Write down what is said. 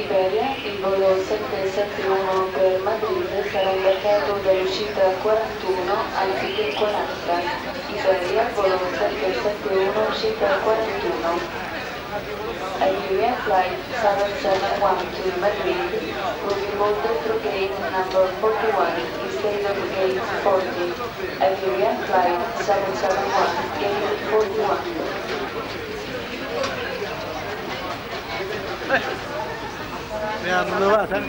Iberia, il volo 771 per Madrid sarà imbarcato dall'uscita 41 anziché 40. Iberia, volo 771, uscita 41. Iberia Flight 771 to Madrid will be boarded through gate number 41 instead of gate 40. Iberia Flight 771, gate 41. Minha namorada.